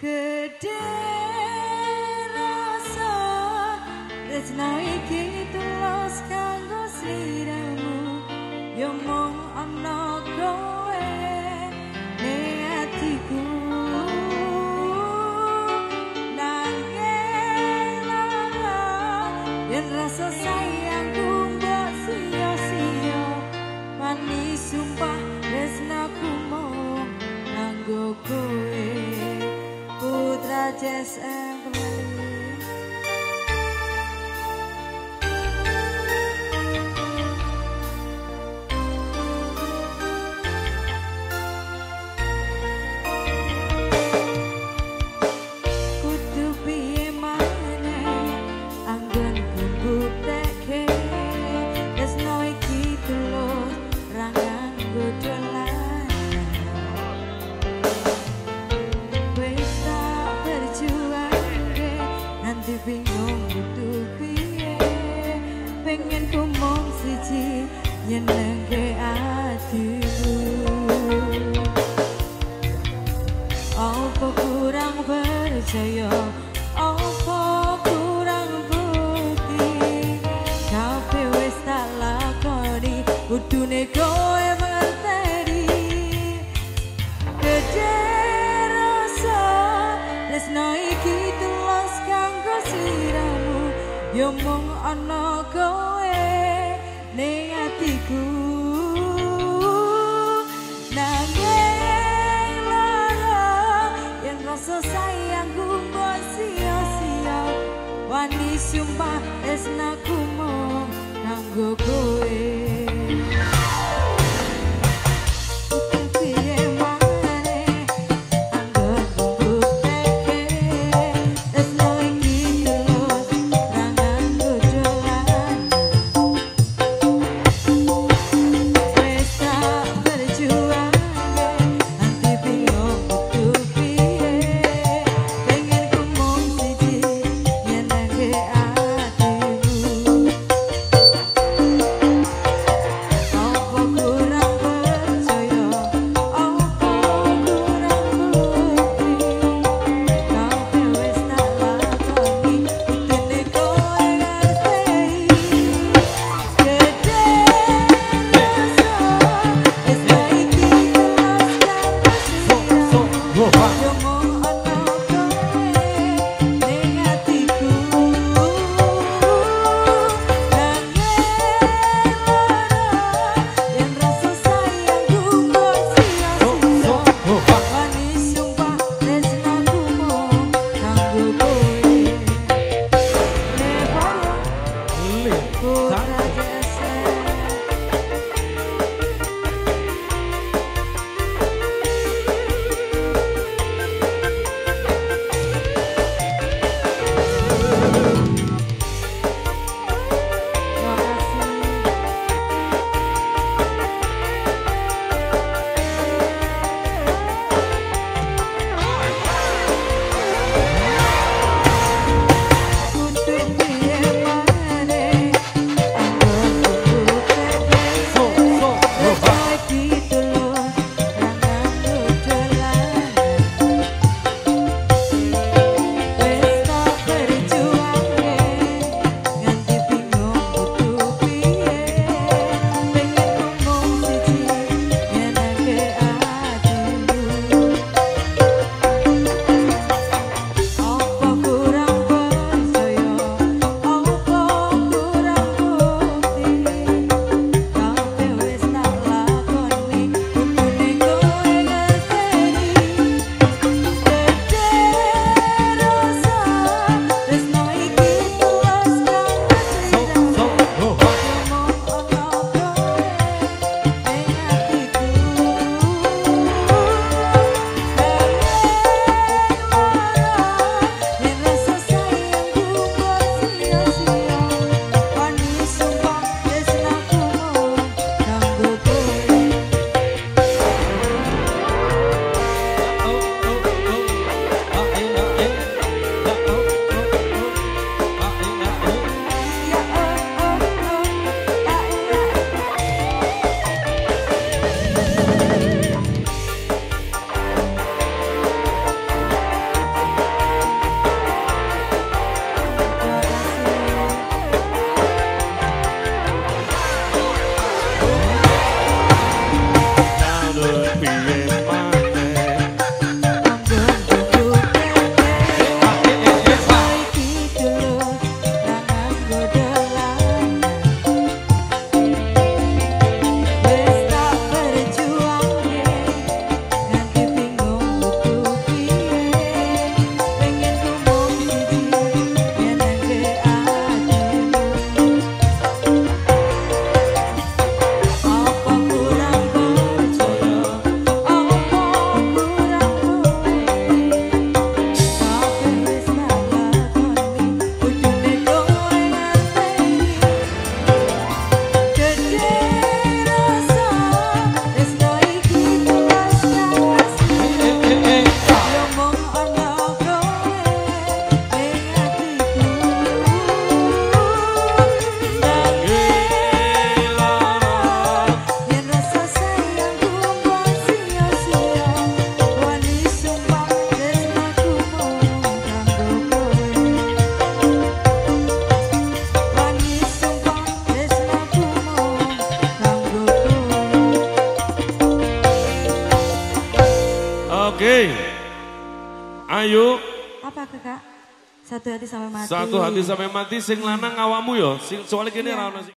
gede rasa tresno iki tulus kanggo sliramu yo mung ana kok yes. Opo kurang percaya? Opo kurang bukti? Kape wis tak lakoni Kudune goe merteri Gede rasa Lesno iki telos kanggo siramu. Yomong ono goe Ne atiku. Oke. Ayo Apa kakak? Satu hati sampai mati. satu hati sampai mati sing lanang ngawamu yo. Sing soalnya kene Iya. ra ono sing